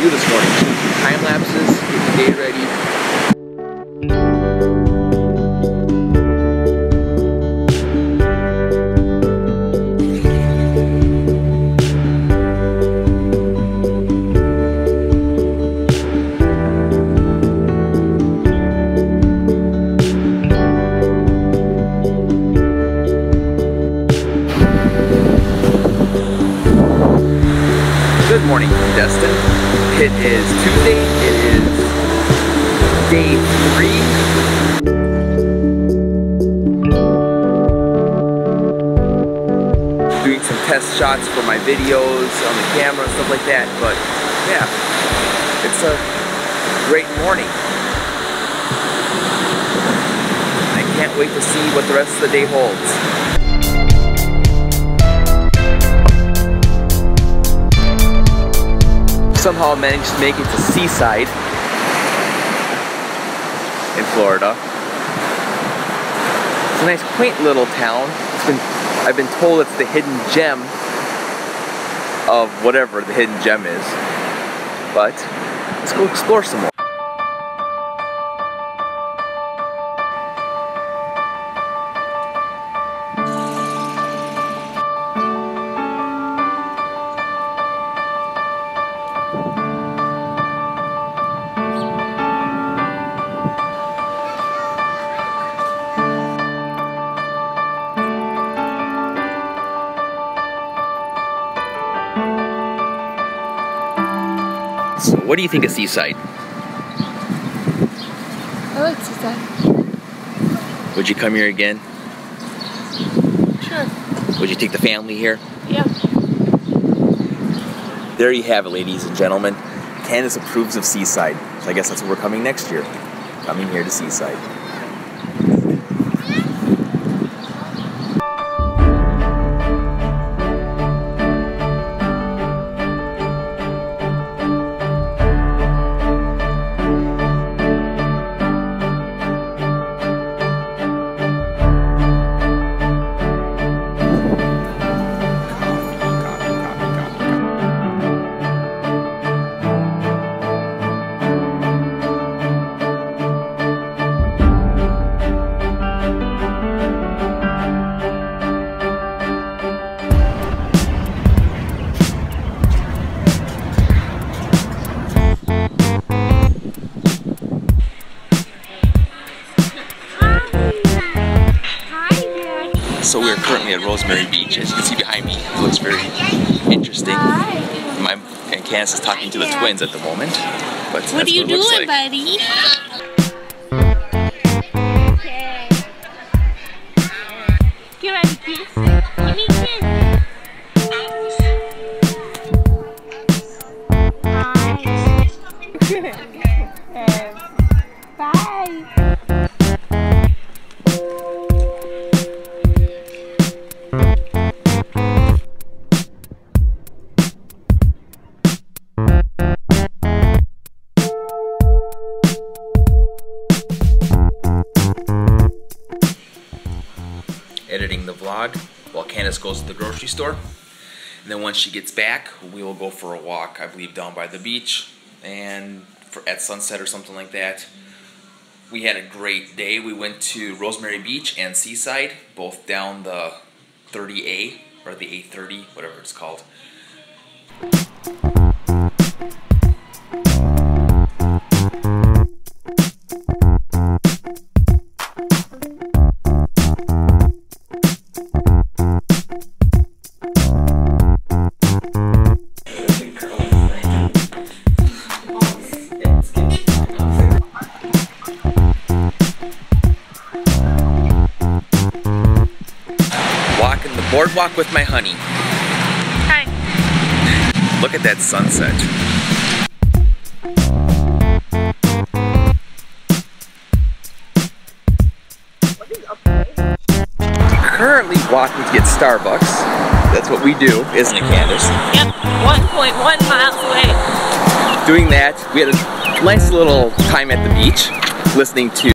you this morning. Time lapses, get the day ready. Good morning, Destin. It is Tuesday. It is day three. Doing some test shots for my videos on the camera and stuff like that. But yeah, it's a great morning. I can't wait to see what the rest of the day holds. Somehow managed to make it to Seaside in Florida. It's a nice quaint little town. It's been I've been told it's the hidden gem of whatever the hidden gem is. But let's go explore some more. So what do you think of Seaside? I like Seaside. Would you come here again? Sure. Would you take the family here? Yeah. There you have it, ladies and gentlemen. Candace approves of Seaside. So I guess that's where we're coming next year. Coming here to Seaside. Currently at Rosemary Beach. As you can see behind me, it looks very interesting. My and Candace is talking to the twins at the moment. But What are you it looks doing, like. buddy? Get ready, kiss. Give me a. Bye. Vlog while Candace goes to the grocery store. And then once she gets back, we will go for a walk, I believe, down by the beach and for, at sunset or something like that. We had a great day. We went to Rosemary Beach and Seaside, both down the 30A or the 830, whatever it's called. Boardwalk with my honey. Hi. Look at that sunset. Currently walking to get Starbucks. That's what we do, isn't it, Candace? Yep. 1.1 miles away. Doing that, we had a nice little time at the beach, listening to